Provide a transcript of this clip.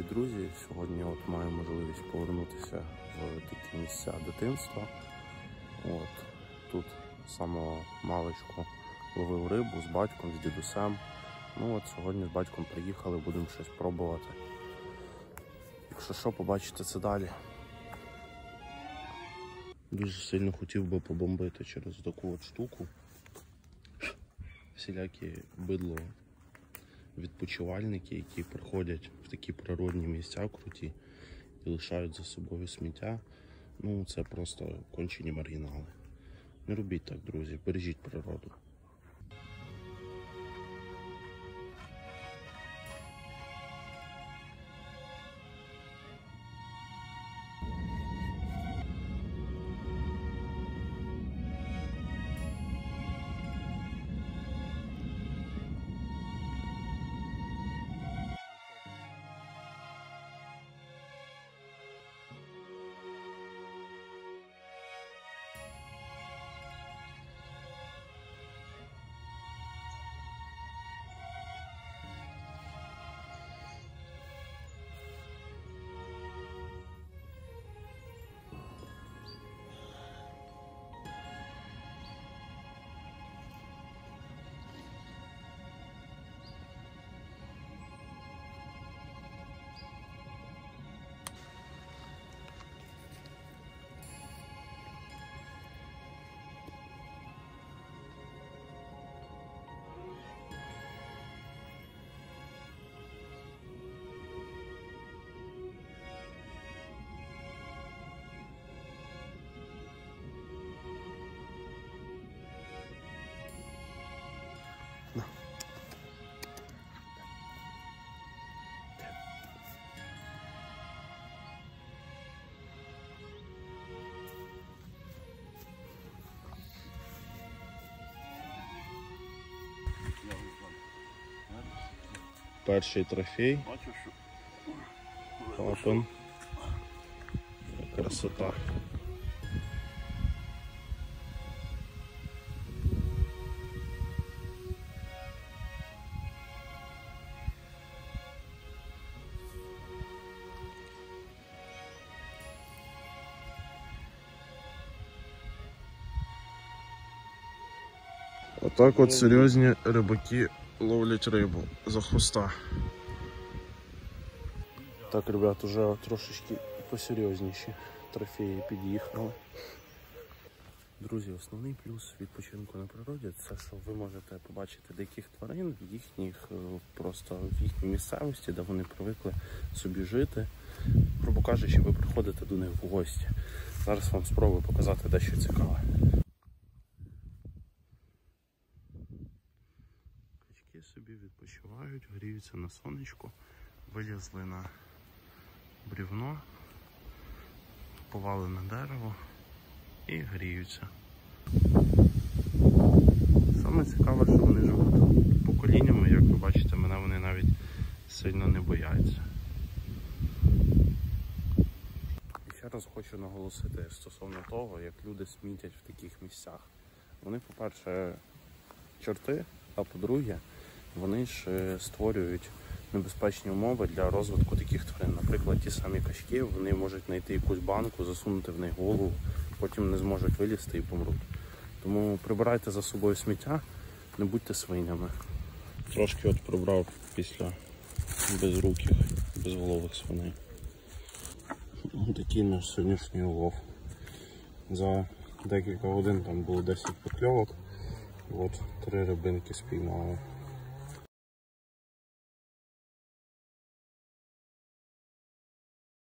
Привіт, друзі! Сьогодні от маю можливість повернутися в такі місця дитинства. От тут самого маличку ловив рибу з батьком, з дідусем. Ну от сьогодні з батьком приїхали, будемо щось пробувати. Якщо що, побачите це далі. Дуже сильно хотів би побомбити через таку от штуку. Всілякі бидло відпочивальники, які приходять в такі природні місця круті і лишають за собою сміття. Ну, це просто кончені маргінали. Не робіть так, друзі, бережіть природу. Перший трофей. Папин. Красота. Отак от серйозні рибаки ловлять рибу за хвоста. Так, ребят, уже трошечки посерйозніші трофеї під'їхали. Друзі, основний плюс відпочинку на природі це що ви можете побачити диких тварин в їхніх е, просто в їхній місцевості, де вони привикли собі жити. Грубо кажучи, ви приходите до них в гості. Зараз вам спробую показати дещо цікаве. Собі відпочивають, гріються на сонечку, вилізли на брівно, повалене дерево і гріються. Саме цікаве, що вони живуть поколіннями, як ви бачите, мене вони навіть сильно не бояться. І ще раз хочу наголосити стосовно того, як люди смітять в таких місцях. Вони, по-перше, чорти, а по-друге, вони ж створюють небезпечні умови для розвитку таких тварин. Наприклад, ті самі качки, вони можуть знайти якусь банку, засунути в неї голову, потім не зможуть вилізти і помруть. Тому прибирайте за собою сміття, не будьте свинями. Трошки от прибрав після безруких, безголових свиней. Такий наш сьогоднішній улов. За декілька годин там було 10 покльовок. От три рибинки спіймали.